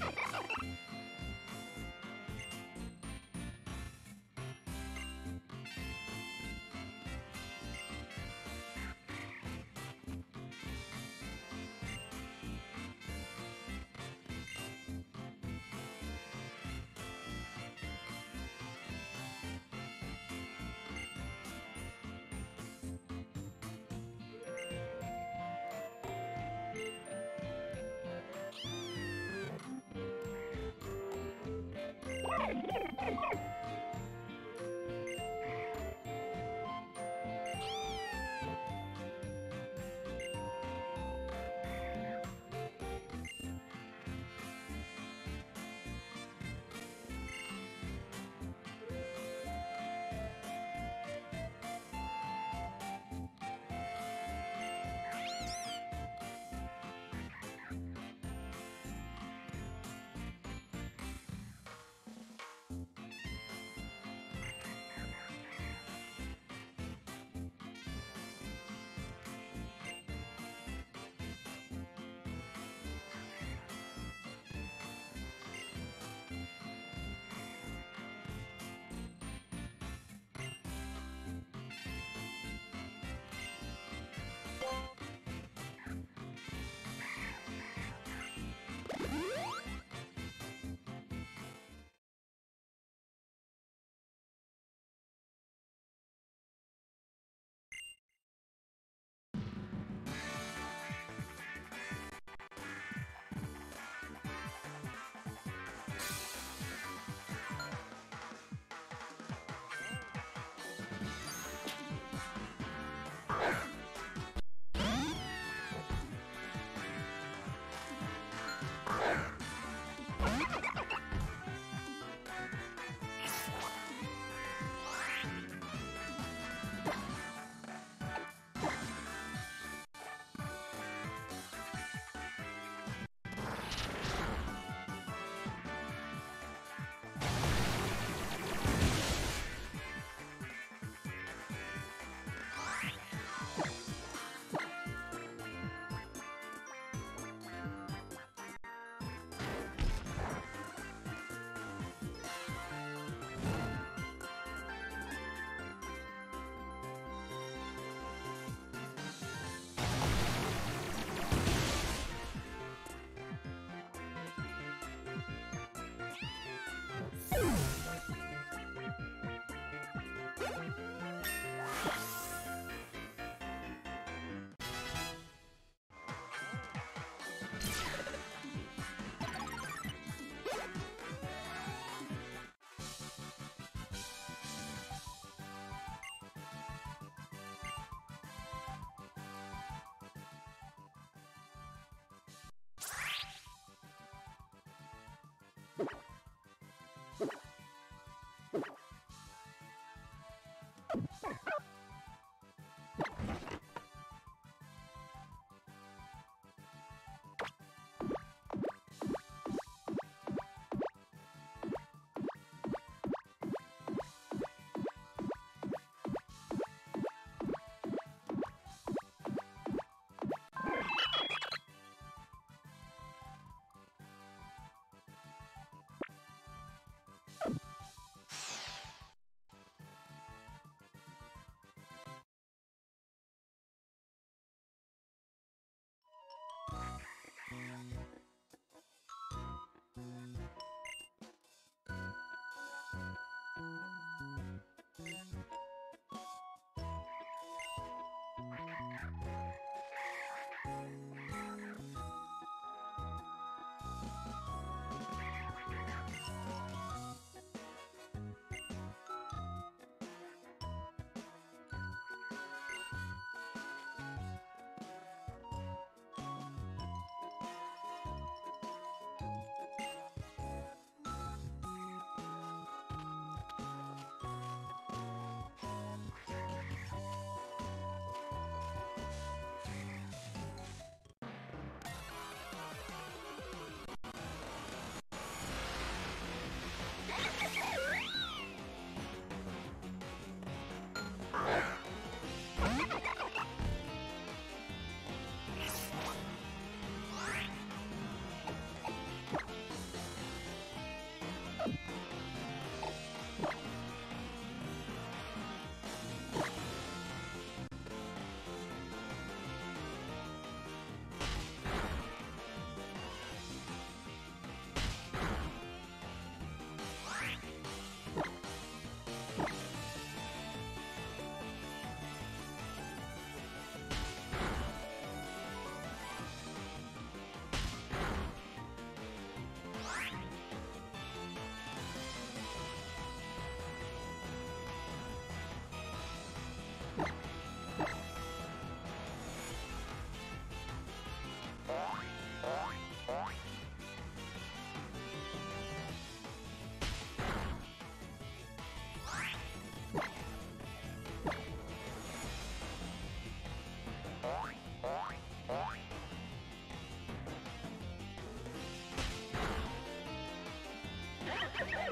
Ha ha ha ha! Oh, my God.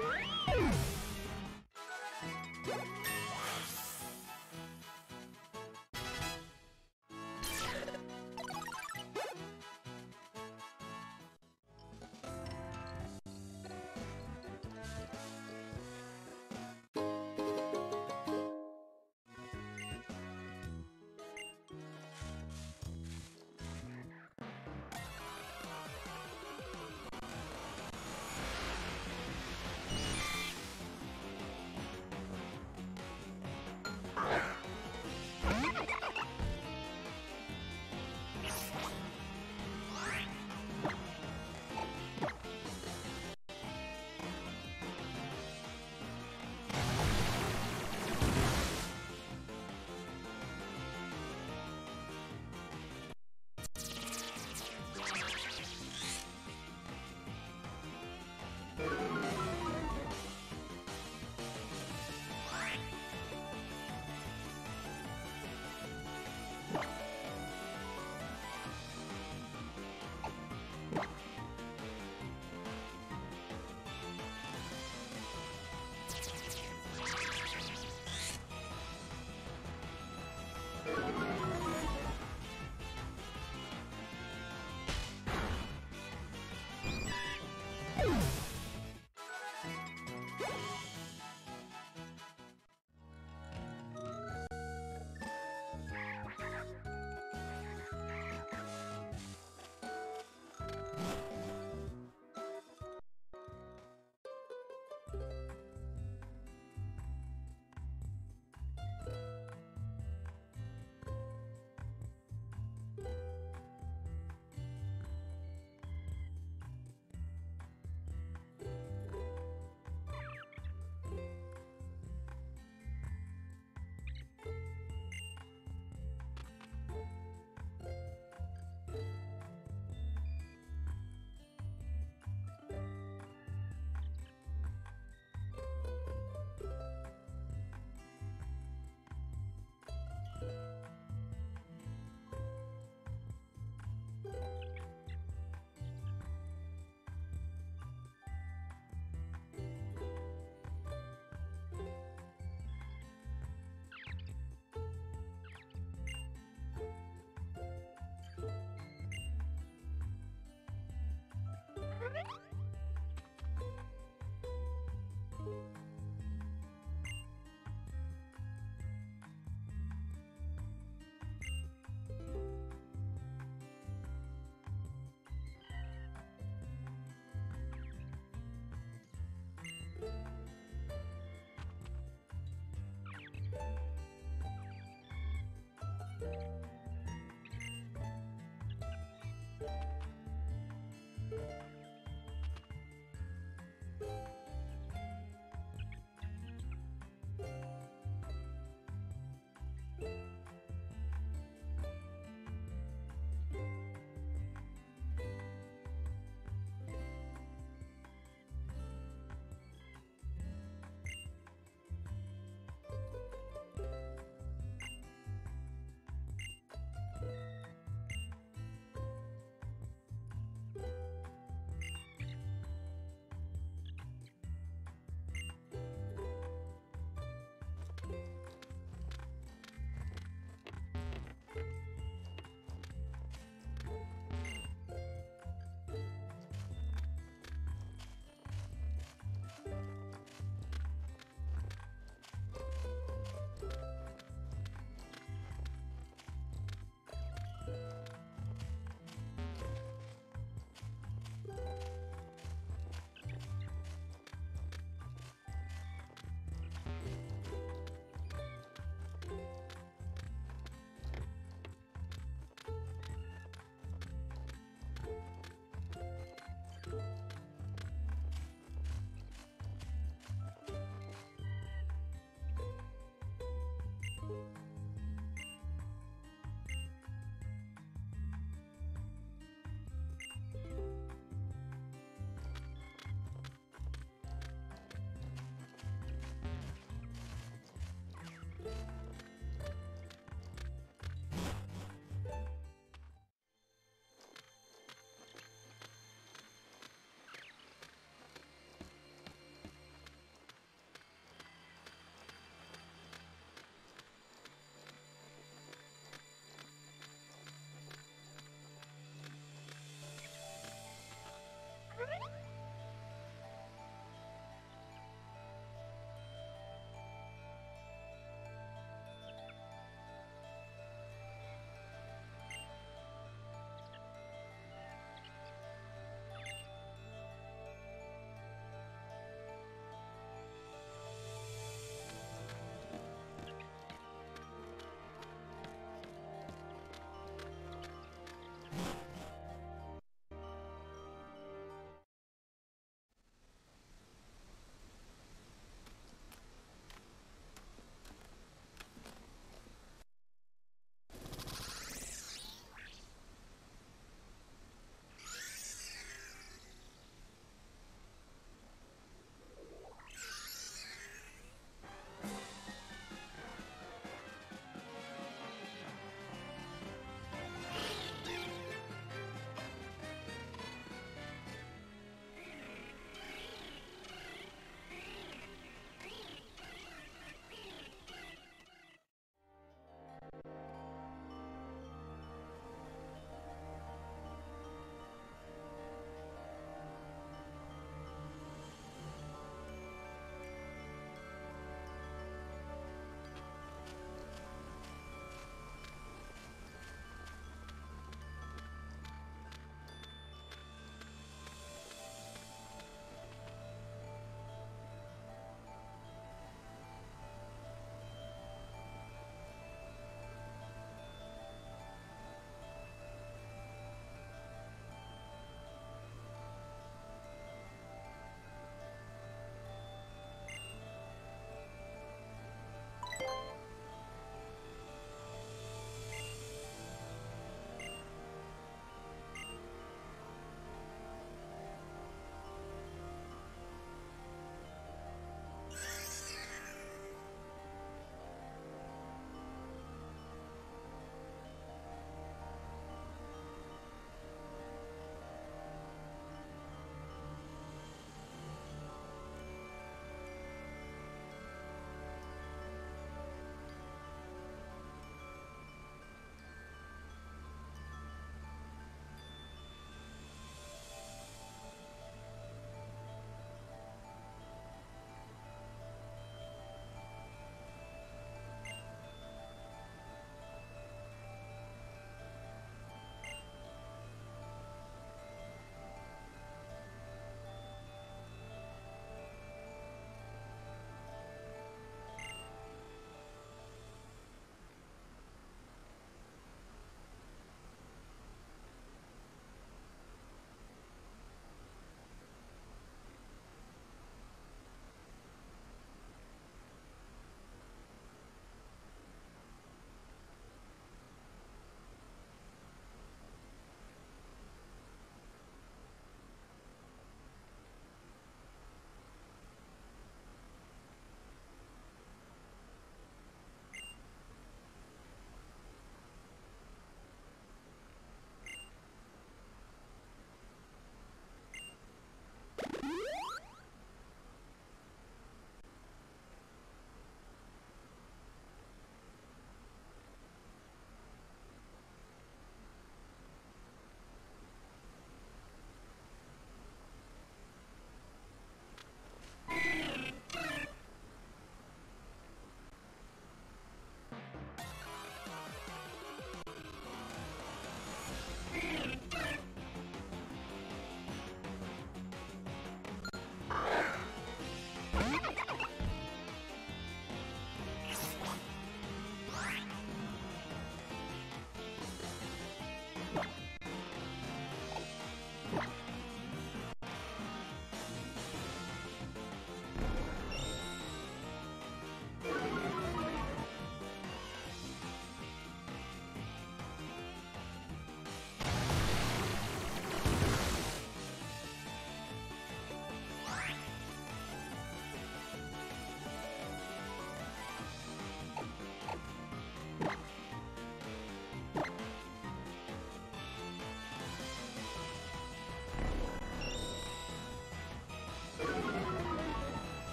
Woo!